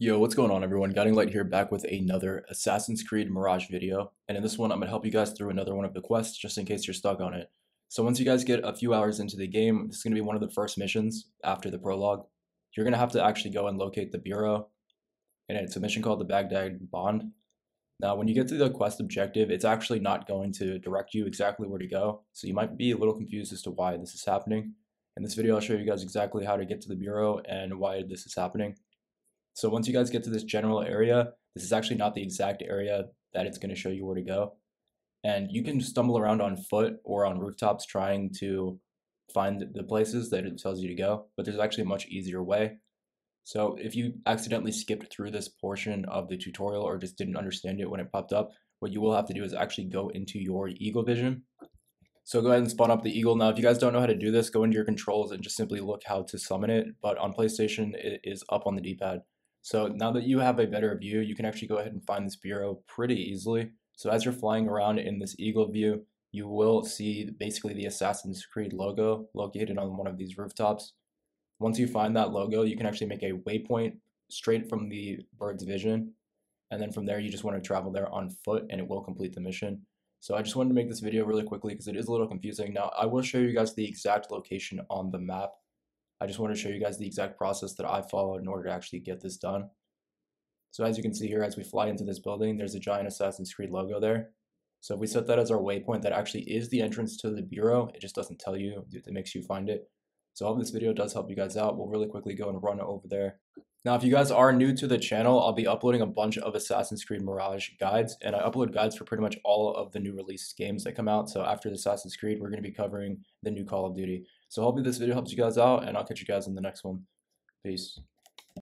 Yo, what's going on everyone? Guiding Light here back with another Assassin's Creed Mirage video. And in this one, I'm going to help you guys through another one of the quests just in case you're stuck on it. So once you guys get a few hours into the game, this is going to be one of the first missions after the prologue. You're going to have to actually go and locate the Bureau. And it's a mission called the Baghdad Bound. Now, when you get to the quest objective, it's actually not going to direct you exactly where to go. So you might be a little confused as to why this is happening. In this video, I'll show you guys exactly how to get to the Bureau and why this is happening. So once you guys get to this general area, this is actually not the exact area that it's going to show you where to go. And you can stumble around on foot or on rooftops trying to find the places that it tells you to go, but there's actually a much easier way. So if you accidentally skipped through this portion of the tutorial or just didn't understand it when it popped up, what you will have to do is actually go into your Eagle Vision. So go ahead and spawn up the Eagle. Now, if you guys don't know how to do this, go into your controls and just simply look how to summon it. But on PlayStation, it is up on the D-pad. So now that you have a better view, you can actually go ahead and find this bureau pretty easily. So as you're flying around in this eagle view, you will see basically the Assassin's Creed logo located on one of these rooftops. Once you find that logo, you can actually make a waypoint straight from the bird's vision. And then from there, you just want to travel there on foot and it will complete the mission. So I just wanted to make this video really quickly because it is a little confusing. Now, I will show you guys the exact location on the map I just want to show you guys the exact process that I followed in order to actually get this done. So as you can see here, as we fly into this building, there's a giant Assassin's Creed logo there. So if we set that as our waypoint, that actually is the entrance to the bureau. It just doesn't tell you, it makes you find it. So I hope this video does help you guys out. We'll really quickly go and run over there. Now, if you guys are new to the channel, I'll be uploading a bunch of Assassin's Creed Mirage guides, and I upload guides for pretty much all of the new release games that come out. So after the Assassin's Creed, we're going to be covering the new Call of Duty. So hopefully this video helps you guys out, and I'll catch you guys in the next one. Peace.